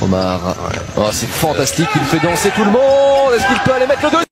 Omar, oh, c'est fantastique, il fait danser tout le monde. Est-ce qu'il peut aller mettre le 2